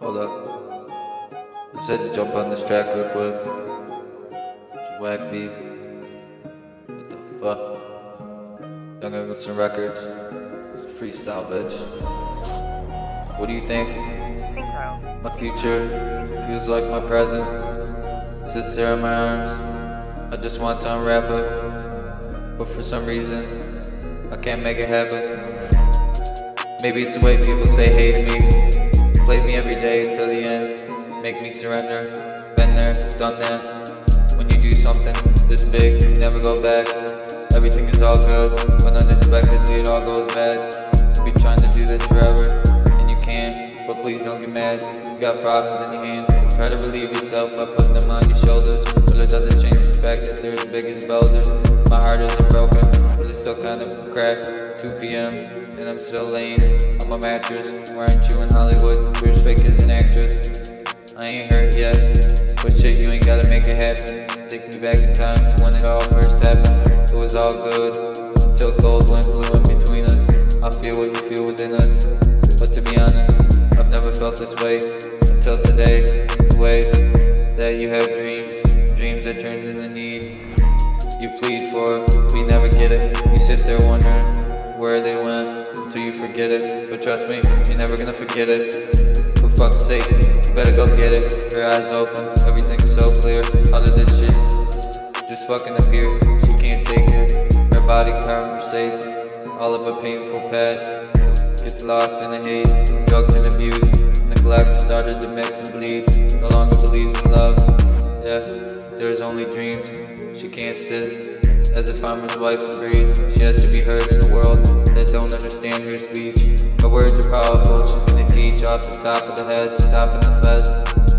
Hold up. Had to jump on this track real quick. It's whack beat. What the fuck? Young Eggleston Records. Freestyle, bitch. What do you think? Synchro. My future feels like my present. Sits there in my arms. I just want to unwrap it. But for some reason, I can't make it happen. Maybe it's the way people say hey to me. Make me surrender. Been there, done that. When you do something this big, you never go back. Everything is all good, but unexpectedly it all goes bad. Be trying to do this forever, and you can't. But please don't get mad. You got problems in your hands. Try to relieve yourself by putting them on your shoulders. But it doesn't change the fact that they're as big as boulders. My heart isn't broken, but it's still kind of cracked. 2 p.m. and I'm still laying on my mattress. Why aren't you in Hollywood? As fake as an actress. I ain't hurt yet, but shit, you ain't gotta make it happen. Take me back in time to when it all first happened. It was all good until cold wind blew in between us. I feel what you feel within us, but to be honest, I've never felt this way until today. The way that you have dreams, dreams that turned into needs. You plead for it, we never get it. You sit there wondering where they went until you forget it. But trust me, you're never gonna forget it. For fuck's sake, better go get it. Her eyes open, everything's so clear. How did this shit just fucking appear? She can't take it. Her body conversates all of her painful past. Gets lost in the haze, drugs and abuse. Neglect started to mix and bleed. No longer believes in love. Yeah, there's only dreams. She can't sit as I'm his wife breathe. She has to be heard in a world that don't understand her speech. Her words are powerful. She's off the top of the head, stopping the feds.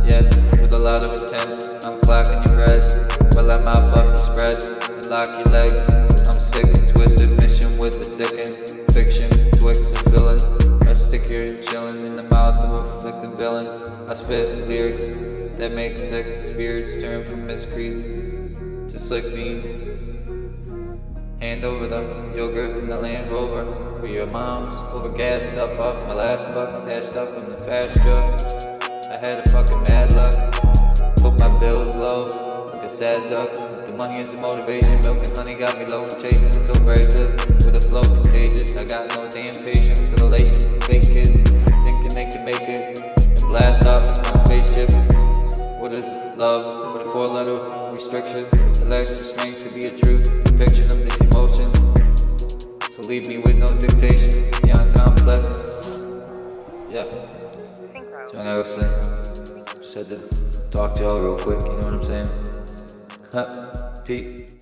Yeah, with a lot of intent, I'm clacking your bread. While I mop up the spread and lock your legs. I'm sick and twisted, mission with the sickened fiction. Twix and filling. I stick here chilling in the mouth of a afflicted villain. I spit lyrics that make sick spirits turn from miscreants to slick beans. Hand over the yogurt in the Land Rover for your mom's overgassed up off my last buck stashed up in the fast truck. I had a fucking mad luck. Put my bills low like a sad duck. The money is the motivation. Milk and honey got me low and chasing so abrasive. With a flow contagious. I got no damn patience for the late fake kids thinking they can make it and blast off in my spaceship. What is love but a four letter restriction that lacks the strength talk to y'all real quick, you know what I'm saying? Peace.